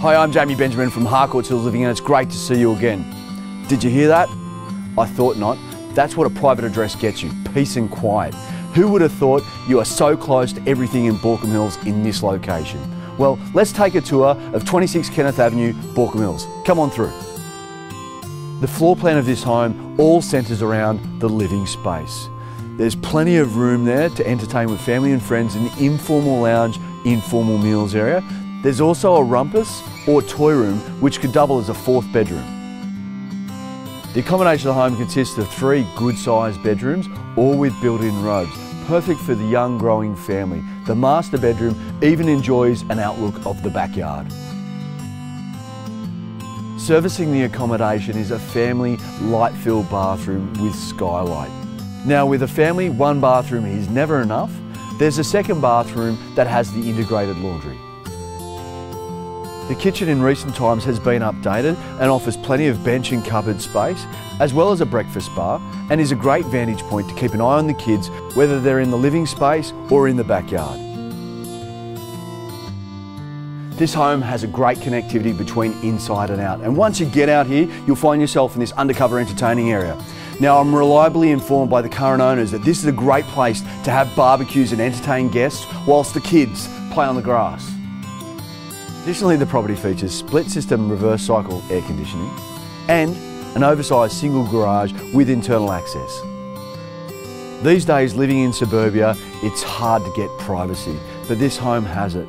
Hi, I'm Jamie Benjamin from Harcourts Hills Living and it's great to see you again. Did you hear that? I thought not. That's what a private address gets you, peace and quiet. Who would have thought you are so close to everything in Baulkham Hills in this location? Well, let's take a tour of 26 Kenneth Avenue, Baulkham Hills. Come on through. The floor plan of this home all centres around the living space. There's plenty of room there to entertain with family and friends in the informal lounge, informal meals area. There's also a rumpus or toy room which could double as a fourth bedroom. The accommodation of the home consists of three good sized bedrooms, all with built-in robes, perfect for the young growing family. The master bedroom even enjoys an outlook of the backyard. Servicing the accommodation is a family light-filled bathroom with skylight. Now with a family, one bathroom is never enough. There's a second bathroom that has the integrated laundry. The kitchen in recent times has been updated and offers plenty of bench and cupboard space, as well as a breakfast bar, and is a great vantage point to keep an eye on the kids, whether they're in the living space or in the backyard. This home has a great connectivity between inside and out, and once you get out here, you'll find yourself in this undercover entertaining area. Now, I'm reliably informed by the current owners that this is a great place to have barbecues and entertain guests whilst the kids play on the grass. Additionally, the property features split system reverse cycle air conditioning and an oversized single garage with internal access. These days, living in suburbia, it's hard to get privacy, but this home has it.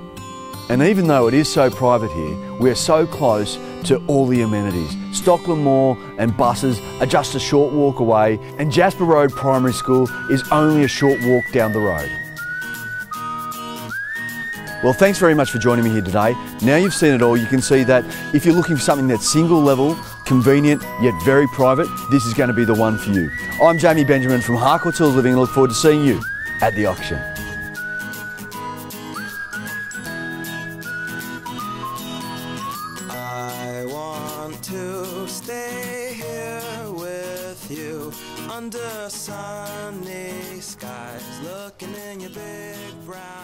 And even though it is so private here, we're so close to all the amenities. Stockland Mall and buses are just a short walk away, and Jasper Road Primary School is only a short walk down the road. Well, thanks very much for joining me here today. Now you've seen it all, you can see that if you're looking for something that's single level, convenient, yet very private, this is going to be the one for you. I'm Jamie Benjamin from Harcourts Hills Living and look forward to seeing you at the auction. I want to stay here with you under sunny skies, looking in your big brown.